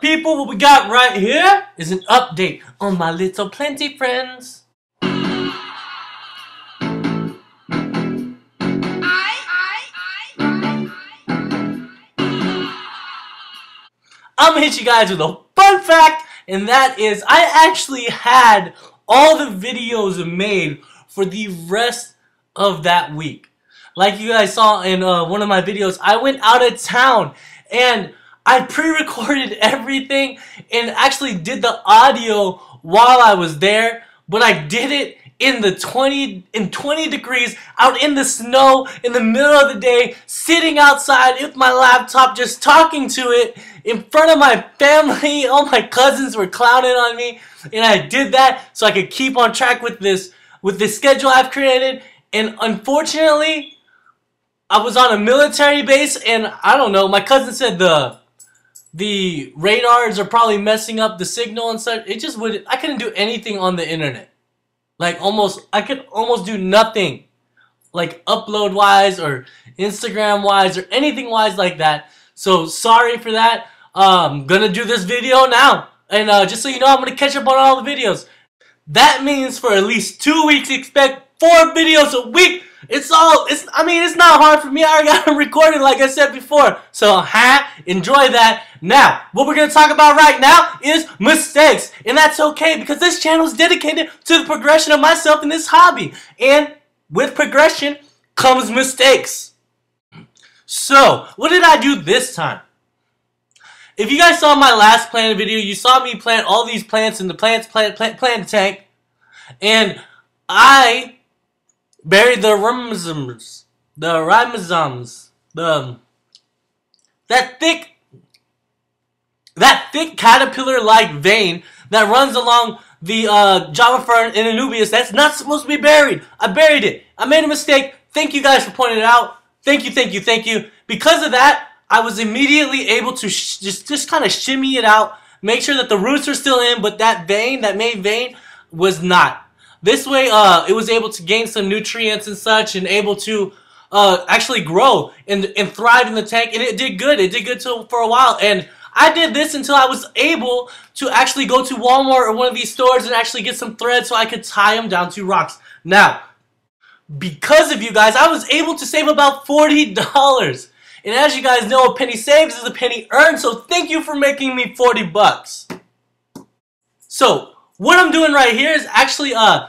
people? What we got right here is an update on my little plenty friends. I'm gonna hit you guys with a fun fact, and that is I actually had all the videos made for the rest of that week. Like you guys saw in uh, one of my videos, I went out of town and I pre-recorded everything and actually did the audio while I was there, but I did it in the 20 in 20 degrees out in the snow in the middle of the day sitting outside with my laptop just talking to it in front of my family. All my cousins were clowning on me and I did that so I could keep on track with this with this schedule I've created. And unfortunately I was on a military base and I don't know my cousin said the the radars are probably messing up the signal and such. It just would I couldn't do anything on the internet. Like almost I could almost do nothing. Like upload wise or Instagram wise or anything wise like that. So sorry for that. Um gonna do this video now. And uh, just so you know, I'm gonna catch up on all the videos. That means for at least two weeks expect four videos a week it's all, it's, I mean, it's not hard for me. I got them recorded like I said before. So, ha, enjoy that. Now, what we're going to talk about right now is mistakes. And that's okay because this channel is dedicated to the progression of myself in this hobby. And with progression comes mistakes. So, what did I do this time? If you guys saw my last plant video, you saw me plant all these plants in the plants plant, plant, plant tank. And I Buried the rhizomes, the rhizomes, the that thick, that thick caterpillar-like vein that runs along the uh, Java fern in Anubias. That's not supposed to be buried. I buried it. I made a mistake. Thank you guys for pointing it out. Thank you, thank you, thank you. Because of that, I was immediately able to just just kind of shimmy it out, make sure that the roots are still in, but that vein, that main vein, was not. This way, uh, it was able to gain some nutrients and such and able to uh, actually grow and, and thrive in the tank. And it did good. It did good to, for a while. And I did this until I was able to actually go to Walmart or one of these stores and actually get some thread so I could tie them down to rocks. Now, because of you guys, I was able to save about $40. And as you guys know, a penny saved is a penny earned, so thank you for making me 40 bucks. So, what I'm doing right here is actually, uh,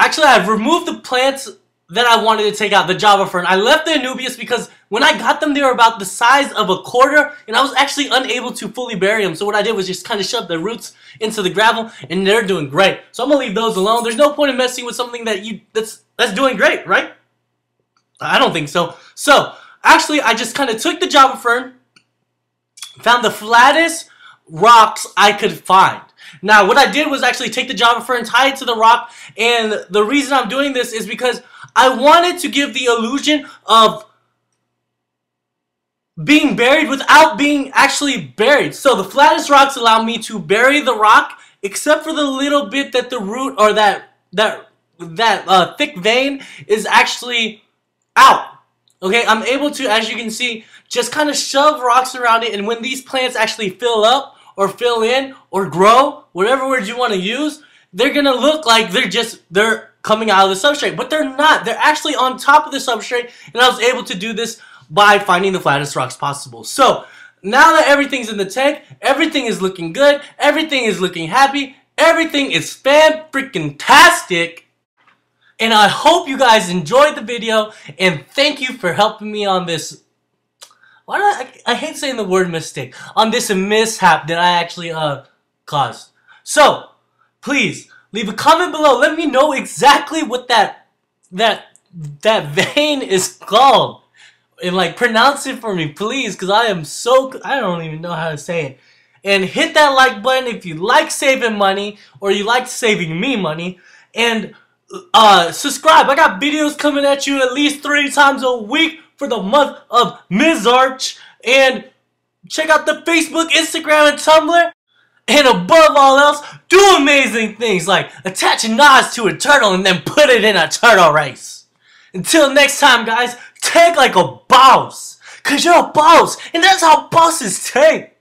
actually I've removed the plants that I wanted to take out, the Java fern. I left the Anubias because when I got them, they were about the size of a quarter, and I was actually unable to fully bury them. So what I did was just kind of shove the roots into the gravel, and they're doing great. So I'm gonna leave those alone. There's no point in messing with something that you that's that's doing great, right? I don't think so. So actually, I just kind of took the Java fern, found the flattest rocks I could find. Now, what I did was actually take the Java fern, tie it to the rock, and the reason I'm doing this is because I wanted to give the illusion of being buried without being actually buried. So the flattest rocks allow me to bury the rock, except for the little bit that the root or that that that uh, thick vein is actually out. Okay, I'm able to, as you can see, just kind of shove rocks around it, and when these plants actually fill up, or fill in or grow, whatever words you want to use, they're going to look like they're just, they're coming out of the substrate. But they're not. They're actually on top of the substrate. And I was able to do this by finding the flattest rocks possible. So, now that everything's in the tank, everything is looking good, everything is looking happy, everything is fan-freaking-tastic. And I hope you guys enjoyed the video, and thank you for helping me on this why do I, I hate saying the word mistake on this mishap that I actually uh caused. So, please leave a comment below. Let me know exactly what that that that vein is called. And like pronounce it for me, please, because I am so I don't even know how to say it. And hit that like button if you like saving money or you like saving me money. And uh, subscribe. I got videos coming at you at least three times a week for the month of Mizarch. And check out the Facebook, Instagram, and Tumblr. And above all else, do amazing things like attach a Nas to a turtle and then put it in a turtle race. Until next time, guys, take like a boss. Cause you're a boss, and that's how bosses take.